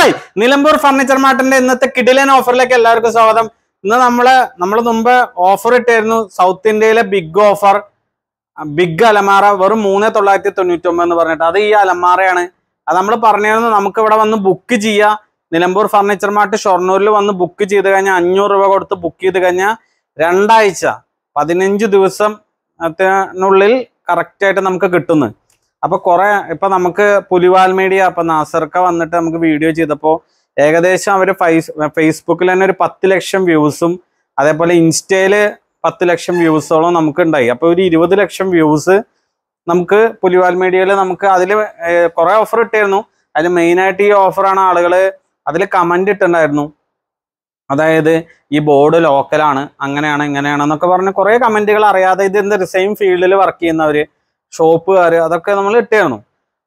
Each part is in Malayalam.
ഹായ് നിലമ്പൂർ ഫർണിച്ചർ മാർട്ടിന്റെ ഇന്നത്തെ കിടിലൻ ഓഫറിലേക്ക് എല്ലാവർക്കും സ്വാഗതം. ഇന്ന് നമ്മൾ നമ്മൾ മുമ്പ് ഓഫർ ഇട്ടായിരുന്നു സൗത്ത് ഇന്ത്യയിലെ ബിഗ് ഓഫർ ബിഗ് അലമാറ വെറും മൂന്ന് തൊള്ളായിരത്തി തൊണ്ണൂറ്റി ഒമ്പത് എന്ന് പറഞ്ഞിട്ട്. അത് ഈ അലമാറയാണ്. അത് നമ്മൾ പറഞ്ഞിരുന്നു നമുക്ക് ഇവിടെ വന്ന് ബുക്ക് ചെയ്യാം. നിലമ്പൂർ ഫർണിച്ചർ മാർട്ട് ഷൊർണൂരിൽ വന്ന് ബുക്ക് ചെയ്ത് കഴിഞ്ഞാൽ അഞ്ഞൂറ് രൂപ കൊടുത്ത് ബുക്ക് ചെയ്ത് കഴിഞ്ഞാൽ രണ്ടാഴ്ച പതിനഞ്ച് ദിവസം ത്തിനുള്ളിൽ കറക്റ്റായിട്ട് നമുക്ക് കിട്ടുന്നു. അപ്പൊ കുറെ ഇപ്പൊ നമുക്ക് പുലിവാൽ മീഡിയ അപ്പൊ നാസർക്ക വന്നിട്ട് നമുക്ക് വീഡിയോ ചെയ്തപ്പോ ഏകദേശം അവർ ഫൈസ് ഫേസ്ബുക്കിൽ തന്നെ ഒരു പത്ത് ലക്ഷം വ്യൂസും അതേപോലെ ഇൻസ്റ്റയിൽ പത്ത് ലക്ഷം വ്യൂസോളം നമുക്ക് ഉണ്ടായി. അപ്പൊ ഒരു ഇരുപത് ലക്ഷം വ്യൂസ് നമുക്ക് പുലിവാൽ മീഡിയയിൽ നമുക്ക് അതിൽ കുറെ ഓഫർ ഇട്ടായിരുന്നു അതിൽ മെയിൻ ആയിട്ട് ഈ ഓഫറാണ് ആളുകൾ അതിൽ കമന്റ് ഇട്ടുണ്ടായിരുന്നു അതായത് ഈ ബോർഡ് ലോക്കലാണ് അങ്ങനെയാണ് ഇങ്ങനെയാണ് എന്നൊക്കെ പറഞ്ഞ് കുറെ കമന്റുകൾ അറിയാതെ ഇത് എന്താ സെയിം ഫീൽഡിൽ വർക്ക് ചെയ്യുന്നവര് ഷോപ്പുകാർ അതൊക്കെ നമ്മൾ ഇട്ടായിരുന്നു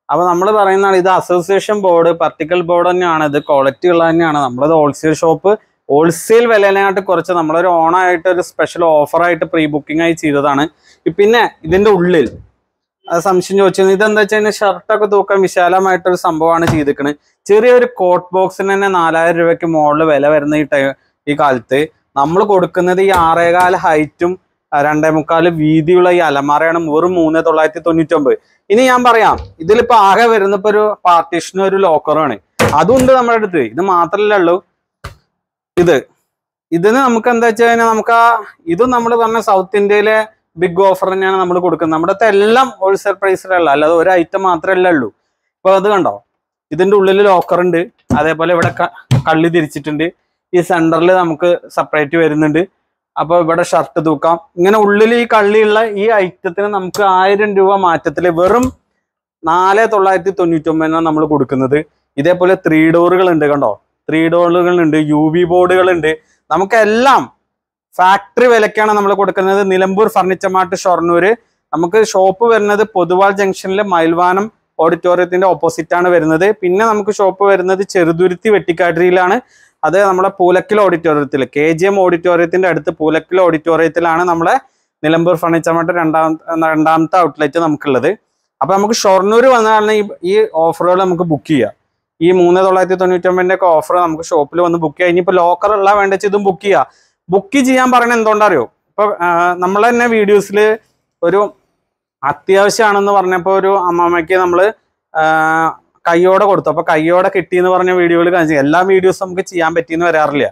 അപ്പൊ നമ്മൾ പറയുന്നതാണ് ഇത് അസോസിയേഷൻ ബോർഡ് പർട്ടിക്കൽ ബോർഡ് തന്നെയാണ്. ഇത് ക്വാളിറ്റി ഉള്ളത് തന്നെയാണ്. നമ്മളത് ഹോൾസെയിൽ ഷോപ്പ് ഹോൾസെയിൽ വിലയിലായിട്ട് കുറച്ച് നമ്മളൊരു ഓണായിട്ട് ഒരു സ്പെഷ്യൽ ഓഫറായിട്ട് പ്രീ ബുക്കിംഗ് ആയി ചെയ്തതാണ്. പിന്നെ ഇതിന്റെ ഉള്ളിൽ അത് സംശയം ചോദിച്ചത് ഇതെന്താ വെച്ച് കഴിഞ്ഞാൽ ഷർട്ടൊക്കെ തൂക്കാൻ വിശാലമായിട്ടൊരു സംഭവമാണ് ചെയ്തിരിക്കുന്നത് ചെറിയൊരു കോട്ട് ബോക്സിന് തന്നെ നാലായിരം രൂപയ്ക്ക് മുകളിൽ വില വരുന്ന ഈ ഈ കാലത്ത് നമ്മൾ കൊടുക്കുന്നത് ഈ ആറേകാല ഹൈറ്റും രണ്ടേ മുക്കാൽ വീതിയുള്ള ഈ അലമാറയാണ് വെറും മൂന്ന് തൊള്ളായിരത്തി തൊണ്ണൂറ്റി ഒമ്പത് ഇനി ഞാൻ പറയാം ഇതിലിപ്പോ ആകെ വരുന്ന ഇപ്പൊ ഒരു പാർട്ടീഷനും ഒരു ലോക്കറുമാണ് അതുണ്ട് നമ്മുടെ അടുത്ത്. ഇത് മാത്രല്ലേ ഉള്ളൂ. ഇത്. ഇതിന് നമുക്ക് എന്താ വെച്ച് കഴിഞ്ഞാൽ നമുക്ക് ആ ഇതും നമ്മൾ പറഞ്ഞ സൗത്ത് ഇന്ത്യയിലെ ബിഗ് ഓഫർ തന്നെയാണ് നമ്മൾ കൊടുക്കുന്നത്. നമ്മുടെ അടുത്ത് എല്ലാം ഹോൾസെയിൽ പ്രൈസിലുള്ള അല്ലാതെ ഒരു ഐറ്റം മാത്രമല്ലേ ഉള്ളൂ. ഇപ്പൊ അത് കണ്ടോ? ഇതിന്റെ ഉള്ളിൽ ലോക്കർ ഉണ്ട്. അതേപോലെ ഇവിടെ കള്ളി തിരിച്ചിട്ടുണ്ട്. ഈ സെന്ററിൽ നമുക്ക് സെപ്പറേറ്റ് വരുന്നുണ്ട്. അപ്പൊ ഇവിടെ ഷർട്ട് തൂക്കാം. ഇങ്ങനെ ഉള്ളിൽ ഈ കള്ളിയുള്ള ഈ ഐറ്റത്തിന് നമുക്ക് ആയിരം രൂപ മാറ്റത്തിൽ വെറും നാല് തൊള്ളായിരത്തി തൊണ്ണൂറ്റി ഒമ്പതിനാണ് നമ്മൾ കൊടുക്കുന്നത്. ഇതേപോലെ ത്രീ ഡോറുകൾ ഉണ്ട് കണ്ടോ? ത്രീ ഡോറുകൾ ഉണ്ട് യു വി ബോർഡുകൾ ഉണ്ട് നമുക്കെല്ലാം ഫാക്ടറി വിലക്കാണ് നമ്മൾ കൊടുക്കുന്നത്. Nilambur furniture mart Shoranur. നമുക്ക് ഷോപ്പ് വരുന്നത് പൊതുവാൾ ജംഗ്ഷനിലെ മയിൽവാനം ഓഡിറ്റോറിയത്തിന്റെ ഓപ്പോസിറ്റ് ആണ് വരുന്നത്. പിന്നെ നമുക്ക് ഷോപ്പ് വരുന്നത് ചെറുതുരുത്തി വെട്ടിക്കാട്ടിരിയിലാണ്. അത് നമ്മുടെ പൂലക്കിൽ ഓഡിറ്റോറിയത്തിൽ കെ ജി എം ഓഡിറ്റോറിയത്തിന്റെ അടുത്ത് പൂലക്കിൽ ഓഡിറ്റോറിയത്തിലാണ് നമ്മളെ നിലമ്പൂർ ഫർണിച്ചർ മാർട്ട് രണ്ടാം രണ്ടാമത്തെ ഔട്ട്ലെറ്റ് നമുക്കുള്ളത്. അപ്പൊ നമുക്ക് ഷൊർണൂർ വന്നാലും ഈ ഓഫറുകൾ നമുക്ക് ബുക്ക് ചെയ്യാം. ഈ മൂന്ന് തൊള്ളായിരത്തി തൊണ്ണൂറ്റി ഒമ്പതിന്റെ ഒക്കെ ഓഫർ നമുക്ക് ഷോപ്പിൽ വന്ന് ബുക്ക് ചെയ്യാം. ഇനിയിപ്പോൾ ലോക്കർ ഉള്ള വേണ്ട ഇതും ബുക്ക് ചെയ്യാം. ബുക്ക് ചെയ്യാൻ പറയണത് എന്തുകൊണ്ടറിയോ? ഇപ്പൊ നമ്മൾ തന്നെ വീഡിയോസിൽ ഒരു അത്യാവശ്യമാണെന്ന് പറഞ്ഞപ്പോൾ ഒരു അമ്മമ്മയ്ക്ക് നമ്മൾ ആ, കയ്യോടെ കൊടുത്തു. അപ്പൊ കയ്യോടെ കിട്ടി എന്ന് പറഞ്ഞ വീഡിയോകൾ കാണിച്ചു എല്ലാ വീഡിയോസും നമുക്ക് ചെയ്യാൻ പറ്റിയെന്ന് വരാറില്ല.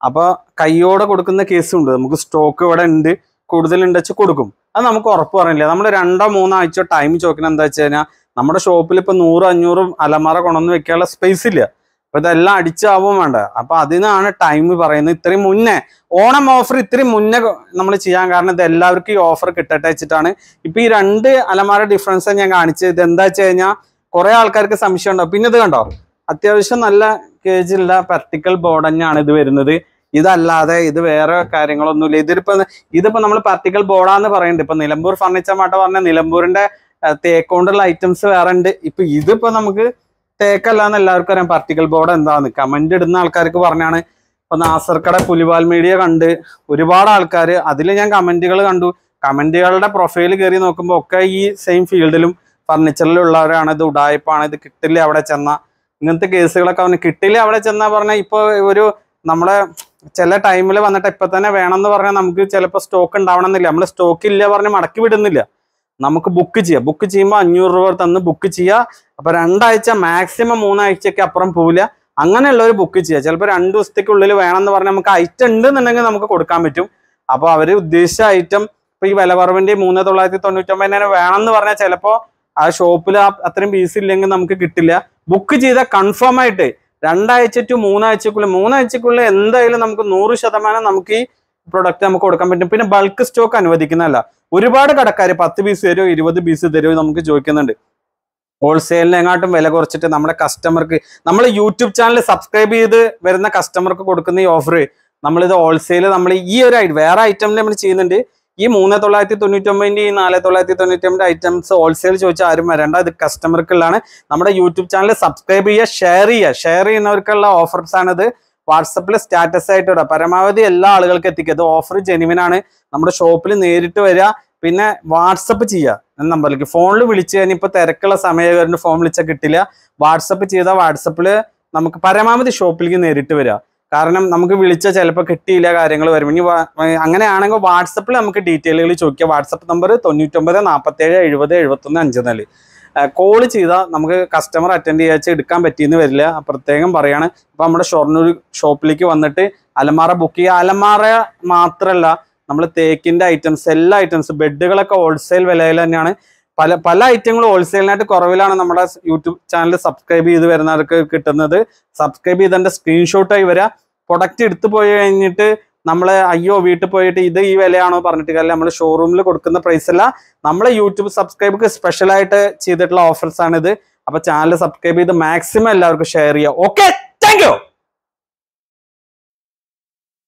അപ്പൊ കയ്യോടെ കൊടുക്കുന്ന കേസും ഉണ്ട്. നമുക്ക് സ്റ്റോക്ക് ഇവിടെ ഉണ്ട്. കൂടുതൽ ഉണ്ട് വെച്ച് കൊടുക്കും. അത് നമുക്ക് ഉറപ്പ് പറഞ്ഞില്ല നമ്മൾ രണ്ടോ മൂന്നോ ആഴ്ച ടൈം ചോദിക്കണം എന്താ വെച്ച് കഴിഞ്ഞാൽ നമ്മുടെ ഷോപ്പിൽ ഇപ്പൊ നൂറും അഞ്ഞൂറും അലമാറ കൊണ്ടുവന്ന് വെക്കാനുള്ള സ്പേസ് ഇല്ല. അപ്പോൾ ഇതെല്ലാം അടിച്ചാവും വേണ്ട. അപ്പോൾ അതിനാണ് ടൈം പറയുന്നത്. ഇത്രയും മുന്നേ ഓണം ഓഫർ ഇത്രയും മുന്നേ നമ്മൾ ചെയ്യാൻ കാരണം ഇത് എല്ലാവർക്കും ഈ ഓഫർ കിട്ടട്ടെ വെച്ചിട്ടാണ്. ഇപ്പൊ ഈ രണ്ട് അലമാര ഡിഫറൻസ് ഞാൻ കാണിച്ചത്. ഇത് എന്താ വെച്ച് കഴിഞ്ഞാൽ കുറെ ആൾക്കാർക്ക് സംശയം ഉണ്ടാവും. പിന്നെ ഇത് കണ്ടോ? അത്യാവശ്യം നല്ല കേജിലുള്ള പർട്ടിക്കൽ ബോർഡ് തന്നെയാണ് ഇത് വരുന്നത്. ഇതല്ലാതെ ഇത് വേറെ കാര്യങ്ങളൊന്നുമില്ല. ഇതിപ്പോ ഇതിപ്പോ നമ്മൾ പർട്ടിക്കൽ ബോർഡാന്ന് പറയുന്നുണ്ട് ഇപ്പൊ നിലമ്പൂർ ഫർണിച്ചർ മാട്ട പറഞ്ഞ നിലമ്പൂരിന്റെ തേക്കോണ്ടുള്ള ഐറ്റംസ് വേറെ ഉണ്ട്. ഇപ്പൊ ഇതിപ്പോ നമുക്ക് തേക്കല്ലാന്ന് എല്ലാവർക്കും അറിയാം. പർട്ടിക്കൽ ബോർഡ് എന്താന്ന് കമന്റ് ഇടുന്ന ആൾക്കാർക്ക് പറഞ്ഞാണ്. ഇപ്പൊ നാസർക്കട പുലിവാൽ മീഡിയ കണ്ട് ഒരുപാട് ആൾക്കാർ അതിൽ ഞാൻ കമന്റുകൾ കണ്ടു. കമന്റുകളുടെ പ്രൊഫൈൽ കയറി നോക്കുമ്പോൾ ഒക്കെ ഈ സെയിം ഫീൽഡിലും ഫർണിച്ചറിലുള്ളവരാണ് ഇത് ഉടായ്പാണ് ഇത് കിട്ടില്ല അവിടെ ചെന്ന. ഇങ്ങനത്തെ കേസുകളൊക്കെ അവന് കിട്ടില്ല അവിടെ ചെന്നാ പറഞ്ഞാൽ ഇപ്പൊ ഒരു നമ്മളെ ചില ടൈമിൽ വന്നിട്ട് ഇപ്പൊ തന്നെ വേണം എന്ന് പറഞ്ഞാൽ നമുക്ക് ചിലപ്പോൾ സ്റ്റോക്ക് ഉണ്ടാവണമെന്നില്ല. നമ്മൾ സ്റ്റോക്ക് ഇല്ല പറഞ്ഞ് മടക്കി വിടുന്നില്ല. നമുക്ക് ബുക്ക് ചെയ്യാം. ബുക്ക് ചെയ്യുമ്പോൾ അഞ്ഞൂറ് രൂപ തന്ന് ബുക്ക് ചെയ്യുക അപ്പൊ രണ്ടാഴ്ച മാക്സിമം മൂന്നാഴ്ചയ്ക്ക് അപ്പുറം പോവില്ല അങ്ങനെയുള്ളവർ ബുക്ക് ചെയ്യുക ചിലപ്പോൾ രണ്ട് ദിവസത്തേക്കുള്ളിൽ എന്ന് പറഞ്ഞാൽ നമുക്ക് ഐറ്റം ഉണ്ടെന്നുണ്ടെങ്കിൽ നമുക്ക് കൊടുക്കാൻ പറ്റും. അപ്പോൾ അവർ ഉദ്ദേശിച്ച ഐറ്റം ഇപ്പൊ ഈ വില കുറവിന്റെ മൂന്ന് തൊള്ളായിരത്തി വേണം എന്ന് പറഞ്ഞാൽ ചിലപ്പോൾ ആ ഷോപ്പിൽ അത്രയും പീസ് ഇല്ലെങ്കിൽ നമുക്ക് കിട്ടില്ല. ബുക്ക് ചെയ്ത കൺഫേം ആയിട്ട് രണ്ടാഴ്ച ടു മൂന്നാഴ്ചക്കുള്ളിൽ മൂന്നാഴ്ചക്കുള്ളിൽ എന്തായാലും നമുക്ക് നൂറ് ശതമാനം നമുക്ക് ഈ പ്രൊഡക്റ്റ് നമുക്ക് കൊടുക്കാൻ പറ്റും. പിന്നെ ബൾക്ക് സ്റ്റോക്ക് അനുവദിക്കുന്നതല്ല. ഒരുപാട് കടക്കാർ പത്ത് പീസ് തരുമോ ഇരുപത് പീസ് തരുമോ നമുക്ക് ചോദിക്കുന്നുണ്ട്. ഹോൾസെയിലിനെങ്ങാട്ടും വില കുറച്ചിട്ട് നമ്മുടെ കസ്റ്റമർക്ക് നമ്മൾ യൂട്യൂബ് ചാനൽ സബ്സ്ക്രൈബ് ചെയ്ത് വരുന്ന കസ്റ്റമർക്ക് കൊടുക്കുന്ന ഈ ഓഫർ നമ്മളിത് ഹോൾസെയിൽ നമ്മൾ ഈ ഒരു വേറെ ഐറ്റമിൽ നമ്മൾ ചെയ്യുന്നുണ്ട്. ഈ മൂന്ന് തൊള്ളായിരത്തി തൊണ്ണൂറ്റി ഒമ്പതിന്റെ ഈ നാല് തൊള്ളായിരത്തി തൊണ്ണൂറ്റി ഒമ്പത് ഐറ്റംസ് ഹോൾസെയിൽ ചോദിച്ചാൽ ആരും വരേണ്ട. ഇത് കസ്റ്റമർക്കുള്ളതാണ് നമ്മുടെ യൂട്യൂബ് ചാനൽ സബ്സ്ക്രൈബ് ചെയ്യുക ഷെയർ ചെയ്യുക. ഷെയർ ചെയ്യുന്നവർക്കുള്ള ഓഫർസ് ആണിത്. വാട്സപ്പിൽ സ്റ്റാറ്റസ് ആയിട്ട് ഇടുക. പരമാവധി എല്ലാ ആളുകൾക്ക് എത്തിക്കുക. ഇത് ഓഫർ ജെനുവിൻ ആണ്. നമ്മുടെ ഷോപ്പിൽ നേരിട്ട് വരിക. പിന്നെ വാട്സപ്പ് ചെയ്യുക നമ്പറിലേക്ക് ഫോണിൽ വിളിച്ചു കഴിഞ്ഞാൽ ഇപ്പൊ തിരക്കുള്ള സമയം ഫോൺ വിളിച്ചാൽ കിട്ടില്ല. വാട്സപ്പ് ചെയ്താൽ വാട്സപ്പിൽ നമുക്ക് പരമാവധി ഷോപ്പിലേക്ക് നേരിട്ട് വരിക. കാരണം നമുക്ക് വിളിച്ച ചിലപ്പോൾ കിട്ടിയില്ല കാര്യങ്ങൾ വരും. ഇനി വാ- അങ്ങനെയാണെങ്കിൽ വാട്സപ്പിൽ നമുക്ക് ഡീറ്റെയിലുകൾ ചോദിക്കുക വാട്സപ്പ് നമ്പർ തൊണ്ണൂറ്റൊമ്പത് നാൽപ്പത്തേഴ് എഴുപത് എഴുപത്തൊന്ന് അഞ്ച് നാല് കോൾ ചെയ്താൽ നമുക്ക് കസ്റ്റമർ അറ്റൻഡ് ചെയ്യാച്ച് എടുക്കാൻ പറ്റിയെന്ന് വരില്ല. പ്രത്യേകം പറയാണ്. ഇപ്പം നമ്മുടെ ഷൊർണൂർ ഷോപ്പിലേക്ക് വന്നിട്ട് അലമാറ ബുക്ക് ചെയ്യുക. അലമാറ മാത്രമല്ല നമ്മൾ തേക്കിന്റെ ഐറ്റംസ് എല്ലാ ഐറ്റംസ് ബെഡുകളൊക്കെ ഹോൾസെയിൽ വിലയിൽ തന്നെയാണ്. പല പല ഐറ്റങ്ങളും ഹോൾസെയിലിനായിട്ട് കുറവിലാണ് നമ്മുടെ യൂട്യൂബ് ചാനൽ സബ്സ്ക്രൈബ് ചെയ്ത് വരുന്നവർക്ക് കിട്ടുന്നത്. സബ്സ്ക്രൈബ് ചെയ്തതിന്റെ സ്ക്രീൻഷോട്ടായി വരിക പ്രൊഡക്റ്റ് എടുത്തു പോയി കഴിഞ്ഞിട്ട് നമ്മൾ അയ്യോ വീട്ടിൽ പോയിട്ട് ഇത് ഈ വിലയാണോ? പറഞ്ഞിട്ട് കാര്യം നമ്മൾ ഷോറൂമിൽ കൊടുക്കുന്ന പ്രൈസ് അല്ല. നമ്മളെ യൂട്യൂബ് സബ്സ്ക്രൈബർക്ക് സ്പെഷ്യലായിട്ട് ചെയ്തിട്ടുള്ള ഓഫേഴ്സ് ആണ് ഇത് അപ്പൊ ചാനൽ സബ്സ്ക്രൈബ് ചെയ്ത് മാക്സിമം എല്ലാവർക്കും ഷെയർ ചെയ്യുക ഓക്കെ താങ്ക്